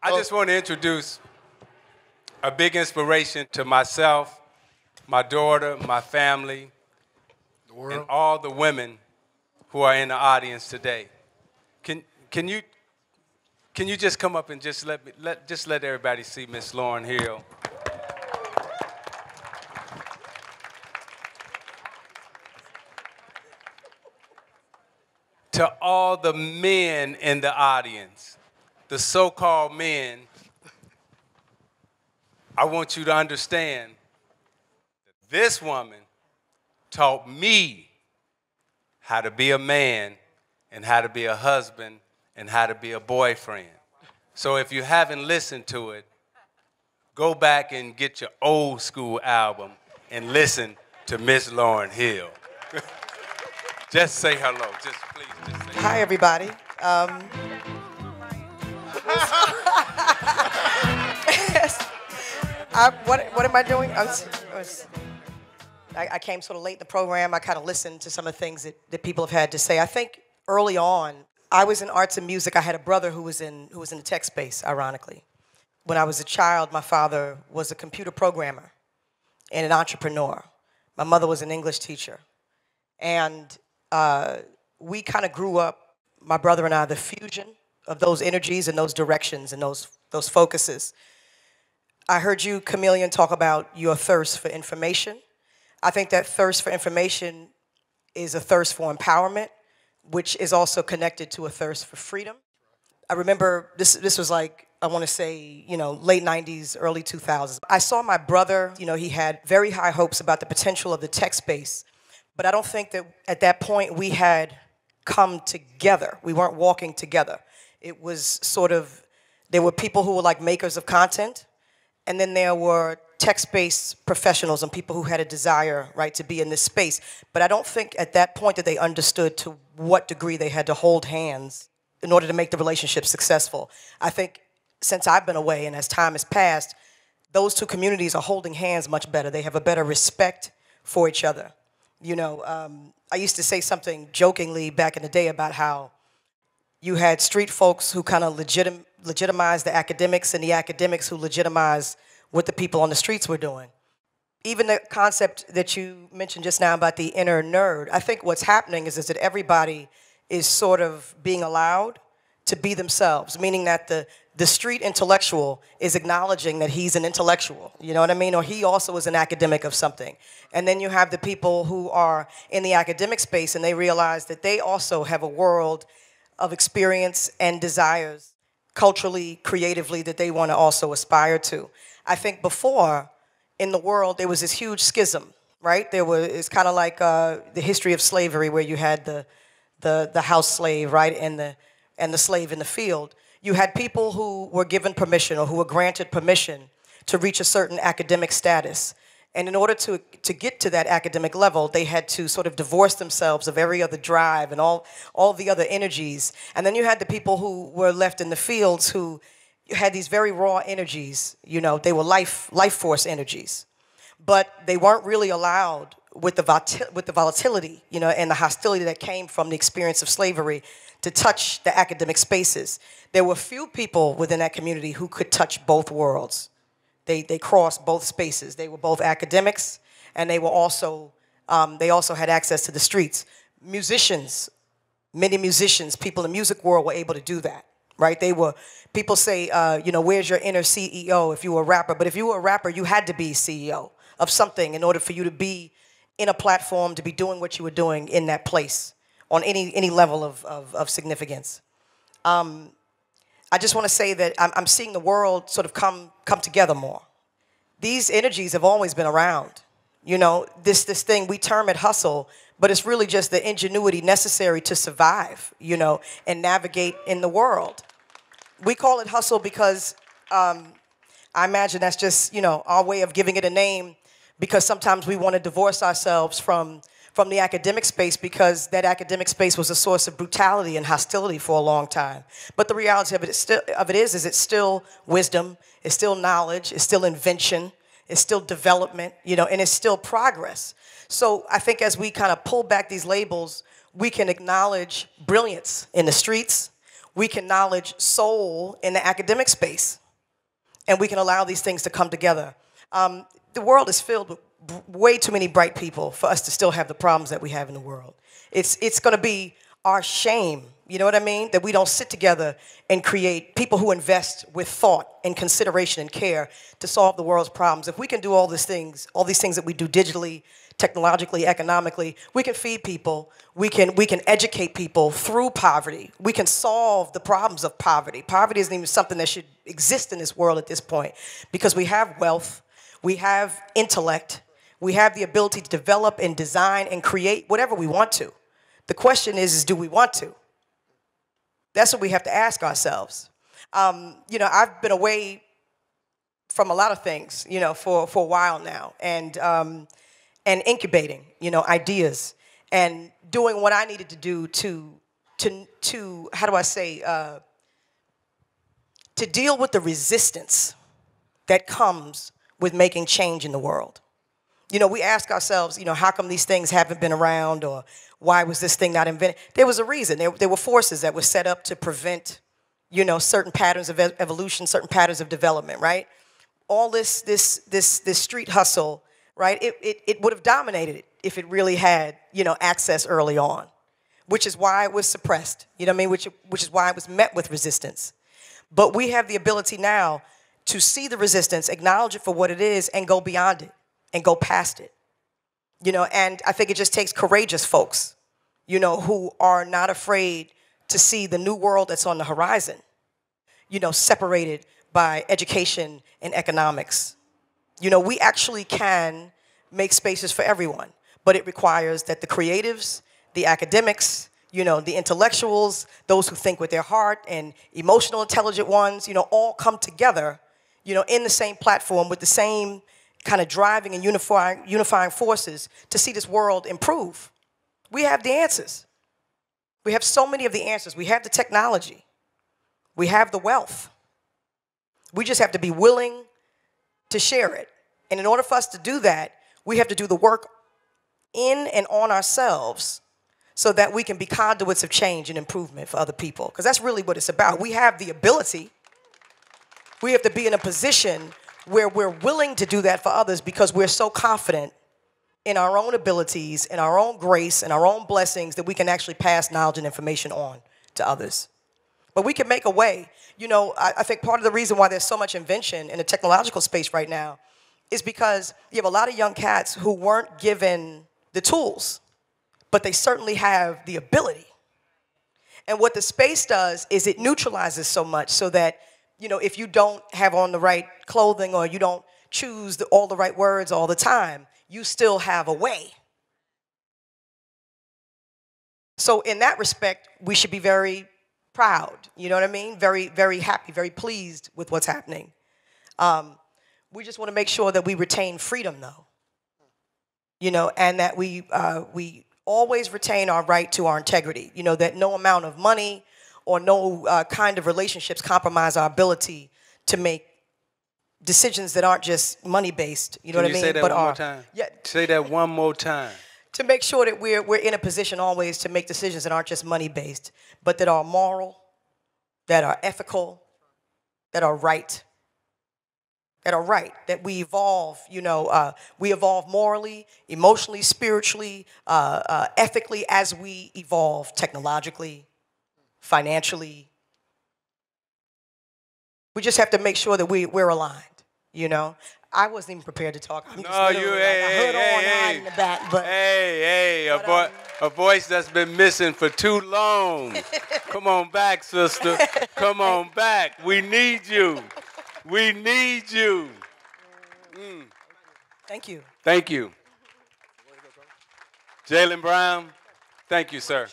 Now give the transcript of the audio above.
I just want to introduce a big inspiration to myself, my daughter, my family, and all the women who are in the audience today. Can, can, you, can you just come up and just let, me, let, just let everybody see Miss Lauryn Hill? to all the men in the audience, the so called men, I want you to understand that this woman taught me how to be a man and how to be a husband and how to be a boyfriend. So if you haven't listened to it, go back and get your old school album and listen to Miss Lauryn Hill. just say hello. Just please just say Hi, everybody. Um, I, what, what am I doing? I, was, I, was, I, came sort of late in the program. I kind of listened to some of the things that, that people have had to say. I think early on, I was in arts and music. I had a brother who was in who was in the tech space, ironically. When I was a child, my father was a computer programmer and an entrepreneur. My mother was an English teacher. And uh, we kind of grew up, my brother and I, the fusion of those energies and those directions and those, those focuses. I heard you, Chameleon, talk about your thirst for information. I think that thirst for information is a thirst for empowerment, which is also connected to a thirst for freedom. I remember this, this was like, I want to say, you know, late 90s, early 2000s. I saw my brother, you know, he had very high hopes about the potential of the tech space, but I don't think that at that point we had come together. We weren't walking together. It was sort of, there were people who were like makers of content, and then there were text-based professionals and people who had a desire, right, to be in this space. But I don't think at that point that they understood to what degree they had to hold hands in order to make the relationship successful. I think since I've been away and as time has passed, those two communities are holding hands much better. They have a better respect for each other. You know, um, I used to say something jokingly back in the day about how you had street folks who kind of legitim- legitimized the academics and the academics who legitimized what the people on the streets were doing. Even the concept that you mentioned just now about the inner nerd, I think what's happening is, is that everybody is sort of being allowed to be themselves, meaning that the, the street intellectual is acknowledging that he's an intellectual, you know what I mean? Or he also is an academic of something. And then you have the people who are in the academic space and they realize that they also have a world of experience and desires culturally, creatively, that they want to also aspire to. I think before in the world there was this huge schism, right? There was it's kind of like uh, the history of slavery, where you had the the the house slave, right, and the and the slave in the field. You had people who were given permission or who were granted permission to reach a certain academic status. And in order to, to get to that academic level, they had to sort of divorce themselves of every other drive and all, all the other energies. And then you had the people who were left in the fields who had these very raw energies. You know, they were life, life force energies. But they weren't really allowed with the, with the volatility, you know, and the hostility that came from the experience of slavery to touch the academic spaces. There were few people within that community who could touch both worlds. They, they crossed both spaces. They were both academics, and they were also, um, they also had access to the streets. Musicians, many musicians, people in the music world were able to do that, right? They were, people say, uh, you know, where's your inner CEO if you were a rapper? But if you were a rapper, you had to be CEO of something in order for you to be in a platform, to be doing what you were doing in that place on any, any level of, of, of significance. Um, I just want to say that I'm, I'm seeing the world sort of come, come together more. These energies have always been around. You know, this, this thing, we term it hustle, but it's really just the ingenuity necessary to survive, you know, and navigate in the world. We call it hustle because um, I imagine that's just, you know, our way of giving it a name because sometimes we want to divorce ourselves from from the academic space because that academic space was a source of brutality and hostility for a long time. But the reality of it, is, still, of it is, is it's still wisdom, it's still knowledge, it's still invention, it's still development, you know, and it's still progress. So I think as we kind of pull back these labels, we can acknowledge brilliance in the streets, we can acknowledge soul in the academic space, and we can allow these things to come together. Um, the world is filled with way too many bright people for us to still have the problems that we have in the world. It's, it's going to be our shame, you know what I mean? That we don't sit together and create people who invest with thought and consideration and care to solve the world's problems. If we can do all these things, all these things that we do digitally, technologically, economically, we can feed people, we can, we can educate people through poverty. We can solve the problems of poverty. Poverty isn't even something that should exist in this world at this point because we have wealth, we have intellect, we have the ability to develop and design and create whatever we want to. The question is, is do we want to? That's what we have to ask ourselves. Um, you know, I've been away from a lot of things, you know, for, for a while now, and, um, and incubating, you know, ideas, and doing what I needed to do to, to, to how do I say, uh, to deal with the resistance that comes with making change in the world. You know, we ask ourselves, you know, how come these things haven't been around or why was this thing not invented? There was a reason. There, there were forces that were set up to prevent, you know, certain patterns of evolution, certain patterns of development, right? All this, this, this, this street hustle, right? It, it, it would have dominated if it really had, you know, access early on, which is why it was suppressed, you know what I mean? Which, which is why it was met with resistance. But we have the ability now to see the resistance, acknowledge it for what it is, and go beyond it and go past it. You know, and I think it just takes courageous folks, you know, who are not afraid to see the new world that's on the horizon, you know, separated by education and economics. You know, we actually can make spaces for everyone, but it requires that the creatives, the academics, you know, the intellectuals, those who think with their heart, and emotional intelligent ones, you know, all come together, you know, in the same platform with the same kind of driving and unifying, unifying forces to see this world improve. We have the answers. We have so many of the answers. We have the technology. We have the wealth. We just have to be willing to share it. And in order for us to do that, we have to do the work in and on ourselves so that we can be conduits of change and improvement for other people. Because that's really what it's about. We have the ability, we have to be in a position where we're willing to do that for others because we're so confident in our own abilities, in our own grace, and our own blessings that we can actually pass knowledge and information on to others. But we can make a way. You know, I, I think part of the reason why there's so much invention in the technological space right now is because you have a lot of young cats who weren't given the tools, but they certainly have the ability. And what the space does is it neutralizes so much so that you know, if you don't have on the right clothing or you don't choose the, all the right words all the time, you still have a way. So, in that respect, we should be very proud, you know what I mean? Very, very happy, very pleased with what's happening. Um, we just want to make sure that we retain freedom, though, you know, and that we, uh, we always retain our right to our integrity, you know, that no amount of money, or no uh, kind of relationships compromise our ability to make decisions that aren't just money based. You know Can what you I mean? Say that but one are, more time. Yeah. Say that one more time. To make sure that we're we're in a position always to make decisions that aren't just money based, but that are moral, that are ethical, that are right. That are right, that we evolve, you know, uh, we evolve morally, emotionally, spiritually, uh, uh, ethically as we evolve technologically, financially. We just have to make sure that we, we're aligned, you know? I wasn't even prepared to talk. I'm no, you, like hey, hey, hey, hey. in the back, but hey, hey, but, a, vo- um, a voice that's been missing for too long. Come on back, sister. Come on back. We need you. We need you. Mm. Thank you. Thank you. Jaylen Brown, thank you, sir.